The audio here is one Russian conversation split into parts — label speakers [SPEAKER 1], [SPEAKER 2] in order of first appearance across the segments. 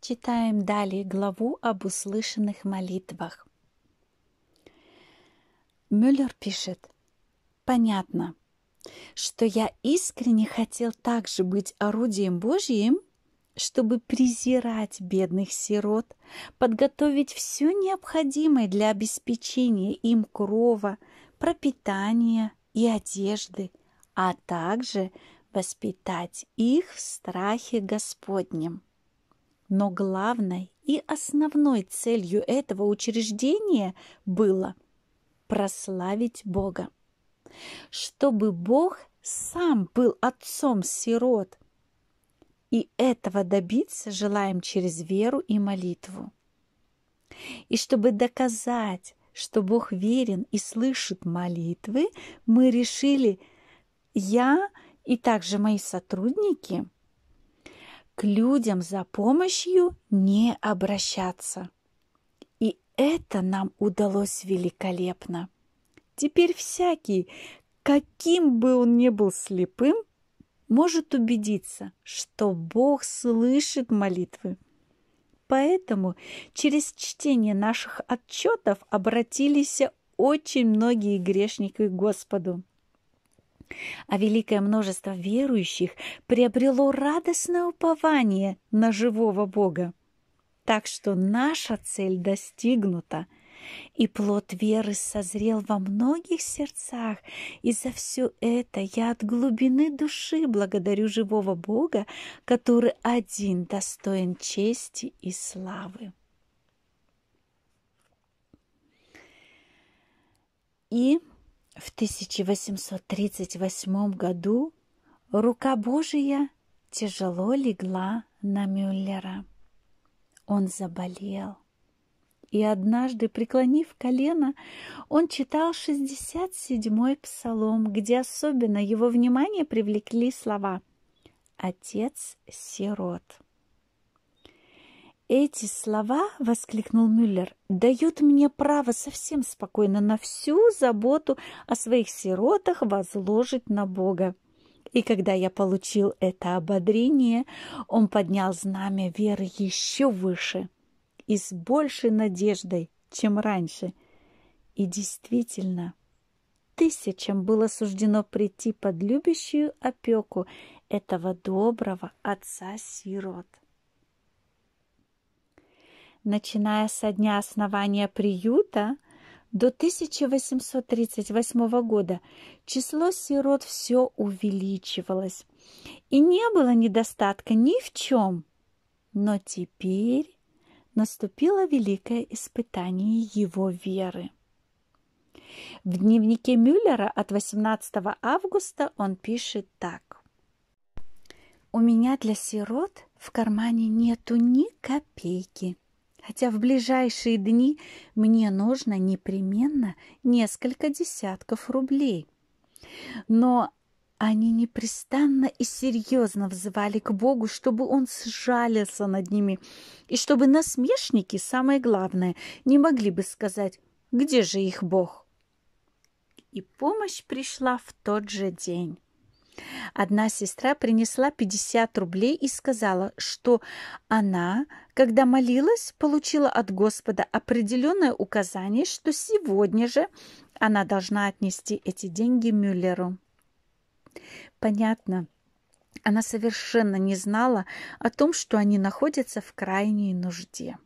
[SPEAKER 1] Читаем далее главу об услышанных молитвах. Мюллер пишет, «Понятно, что я искренне хотел также быть орудием Божьим, чтобы презирать бедных сирот, подготовить все необходимое для обеспечения им крова, пропитания и одежды, а также воспитать их в страхе Господнем. Но главной и основной целью этого учреждения было прославить Бога. Чтобы Бог сам был отцом сирот. И этого добиться желаем через веру и молитву. И чтобы доказать, что Бог верен и слышит молитвы, мы решили, я и также мои сотрудники – к людям за помощью не обращаться. И это нам удалось великолепно. Теперь всякий, каким бы он ни был слепым, может убедиться, что Бог слышит молитвы. Поэтому через чтение наших отчетов обратились очень многие грешники к Господу а великое множество верующих приобрело радостное упование на живого Бога. Так что наша цель достигнута, и плод веры созрел во многих сердцах, и за все это я от глубины души благодарю живого Бога, который один достоин чести и славы. И в 1838 году рука Божия тяжело легла на Мюллера. Он заболел. И однажды, преклонив колено, он читал 67-й псалом, где особенно его внимание привлекли слова «Отец сирот». «Эти слова, — воскликнул Мюллер, — дают мне право совсем спокойно на всю заботу о своих сиротах возложить на Бога. И когда я получил это ободрение, он поднял знамя веры еще выше и с большей надеждой, чем раньше. И действительно, тысячам было суждено прийти под любящую опеку этого доброго отца-сирот начиная со дня основания приюта до 1838 года, число сирот все увеличивалось, и не было недостатка ни в чем. Но теперь наступило великое испытание его веры. В дневнике Мюллера от 18 августа он пишет так. «У меня для сирот в кармане нету ни копейки хотя в ближайшие дни мне нужно непременно несколько десятков рублей. Но они непрестанно и серьезно взывали к Богу, чтобы Он сжалился над ними, и чтобы насмешники, самое главное, не могли бы сказать, где же их Бог. И помощь пришла в тот же день. Одна сестра принесла 50 рублей и сказала, что она, когда молилась, получила от Господа определенное указание, что сегодня же она должна отнести эти деньги Мюллеру. Понятно. Она совершенно не знала о том, что они находятся в крайней нужде.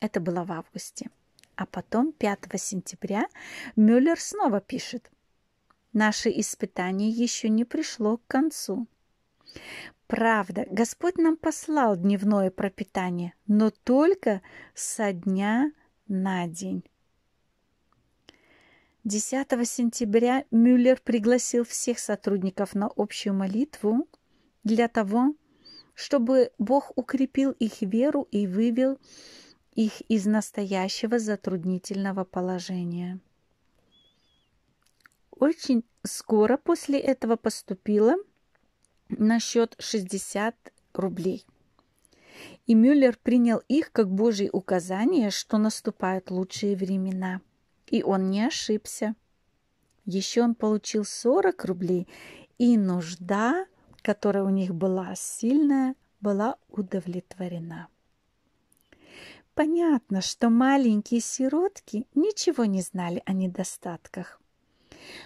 [SPEAKER 1] Это было в августе. А потом, 5 сентября, Мюллер снова пишет – Наше испытание еще не пришло к концу. Правда, Господь нам послал дневное пропитание, но только со дня на день. 10 сентября Мюллер пригласил всех сотрудников на общую молитву для того, чтобы Бог укрепил их веру и вывел их из настоящего затруднительного положения. Очень скоро после этого поступило на счет 60 рублей. И Мюллер принял их как Божье указание, что наступают лучшие времена. И он не ошибся. Еще он получил 40 рублей, и нужда, которая у них была сильная, была удовлетворена. Понятно, что маленькие сиротки ничего не знали о недостатках.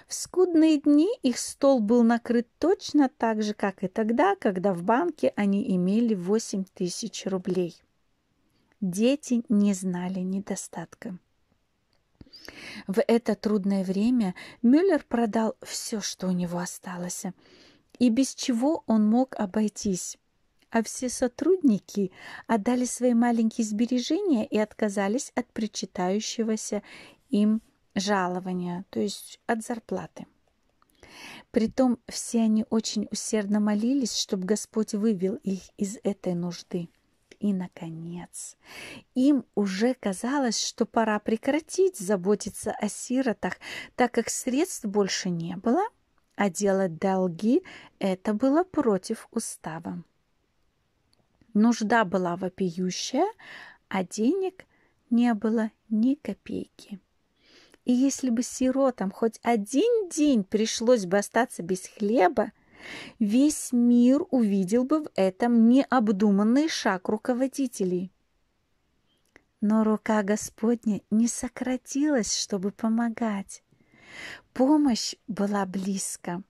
[SPEAKER 1] В скудные дни их стол был накрыт точно так же, как и тогда, когда в банке они имели 8 тысяч рублей. Дети не знали недостатка. В это трудное время Мюллер продал все, что у него осталось, и без чего он мог обойтись. А все сотрудники отдали свои маленькие сбережения и отказались от причитающегося им жалования, то есть от зарплаты. Притом все они очень усердно молились, чтобы Господь вывел их из этой нужды. И, наконец, им уже казалось, что пора прекратить заботиться о сиротах, так как средств больше не было, а делать долги – это было против устава. Нужда была вопиющая, а денег не было ни копейки. И если бы сиротам хоть один день пришлось бы остаться без хлеба, Весь мир увидел бы в этом необдуманный шаг руководителей. Но рука Господня не сократилась, чтобы помогать. Помощь была близко.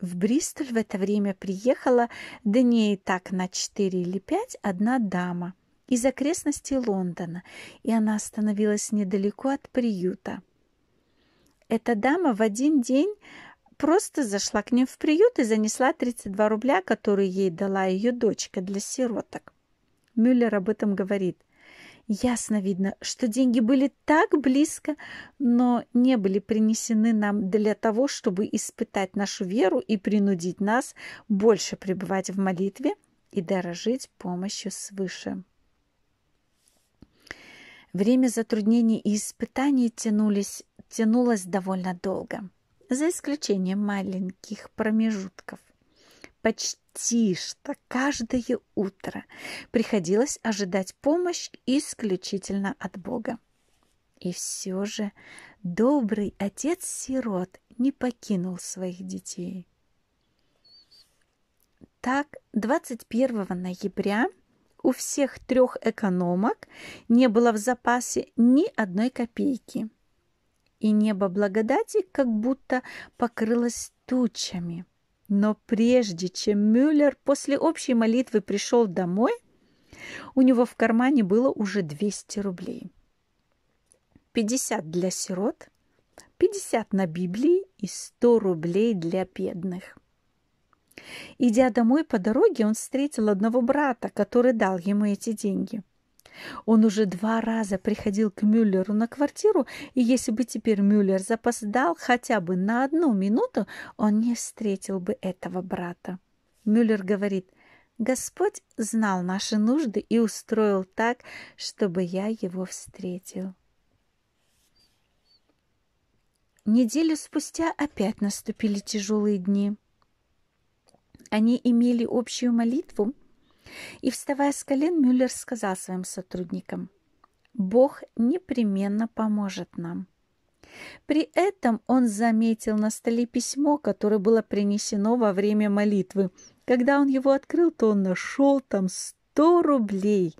[SPEAKER 1] В Бристоль в это время приехала дней так на четыре или пять одна дама из окрестностей Лондона, и она остановилась недалеко от приюта. Эта дама в один день просто зашла к ним в приют и занесла 32 рубля, которые ей дала ее дочка для сироток. Мюллер об этом говорит. Ясно видно, что деньги были так близко, но не были принесены нам для того, чтобы испытать нашу веру и принудить нас больше пребывать в молитве и дорожить помощью свыше. Время затруднений и испытаний тянулись, тянулось довольно долго за исключением маленьких промежутков. Почти что каждое утро приходилось ожидать помощь исключительно от Бога. И все же добрый отец-сирот не покинул своих детей. Так, 21 ноября у всех трех экономок не было в запасе ни одной копейки – и небо благодати как будто покрылось тучами. Но прежде чем Мюллер после общей молитвы пришел домой, у него в кармане было уже 200 рублей. 50 для сирот, 50 на Библии и 100 рублей для бедных. Идя домой по дороге, он встретил одного брата, который дал ему эти деньги – он уже два раза приходил к Мюллеру на квартиру, и если бы теперь Мюллер запоздал хотя бы на одну минуту, он не встретил бы этого брата. Мюллер говорит, Господь знал наши нужды и устроил так, чтобы я его встретил. Неделю спустя опять наступили тяжелые дни. Они имели общую молитву – и, вставая с колен, Мюллер сказал своим сотрудникам, «Бог непременно поможет нам». При этом он заметил на столе письмо, которое было принесено во время молитвы. Когда он его открыл, то он нашел там сто рублей.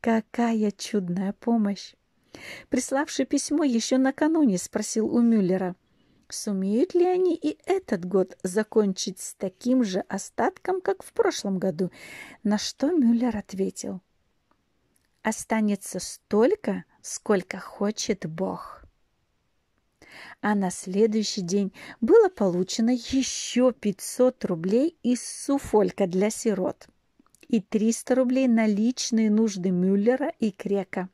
[SPEAKER 1] Какая чудная помощь! Приславший письмо еще накануне спросил у Мюллера – Сумеют ли они и этот год закончить с таким же остатком, как в прошлом году? На что Мюллер ответил. Останется столько, сколько хочет Бог. А на следующий день было получено еще 500 рублей из суфолька для сирот и 300 рублей на личные нужды Мюллера и Крека.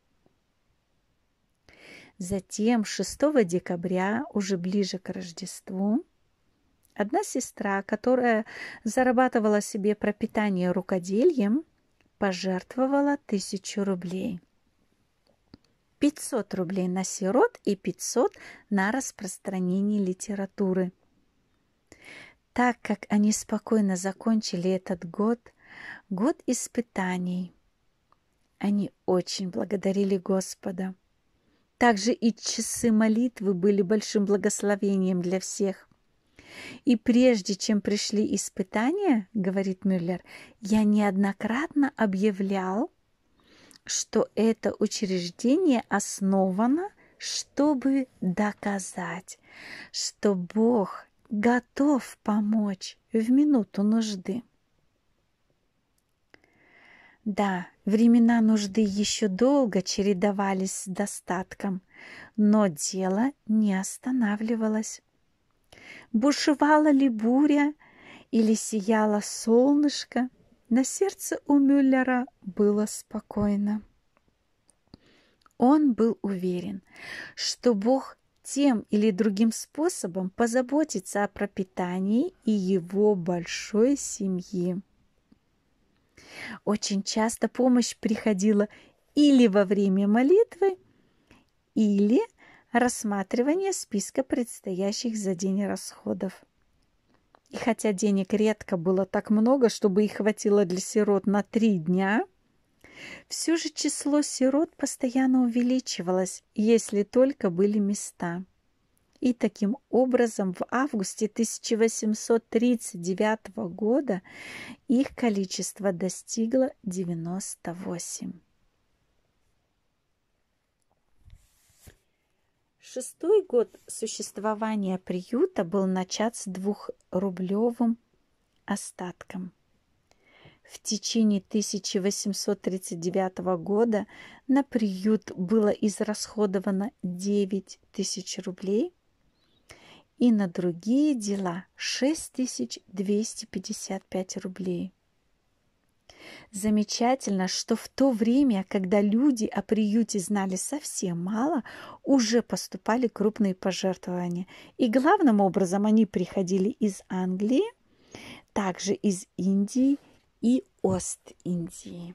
[SPEAKER 1] Затем 6 декабря, уже ближе к Рождеству, одна сестра, которая зарабатывала себе пропитание рукодельем, пожертвовала тысячу рублей. 500 рублей на сирот и 500 на распространение литературы. Так как они спокойно закончили этот год, год испытаний, они очень благодарили Господа. Также и часы молитвы были большим благословением для всех. И прежде чем пришли испытания, говорит Мюллер, я неоднократно объявлял, что это учреждение основано, чтобы доказать, что Бог готов помочь в минуту нужды. Да, времена нужды еще долго чередовались с достатком, но дело не останавливалось. Бушевала ли буря или сияло солнышко, на сердце у Мюллера было спокойно. Он был уверен, что Бог тем или другим способом позаботится о пропитании и его большой семьи. Очень часто помощь приходила или во время молитвы, или рассматривания списка предстоящих за день расходов. И хотя денег редко было так много, чтобы их хватило для сирот на три дня, все же число сирот постоянно увеличивалось, если только были места. И таким образом в августе 1839 года их количество достигло 98. Шестой год существования приюта был начат с двухрублевым остатком. В течение 1839 года на приют было израсходовано 9 тысяч рублей – и на другие дела 6255 рублей. Замечательно, что в то время, когда люди о приюте знали совсем мало, уже поступали крупные пожертвования. И главным образом они приходили из Англии, также из Индии и Ост-Индии.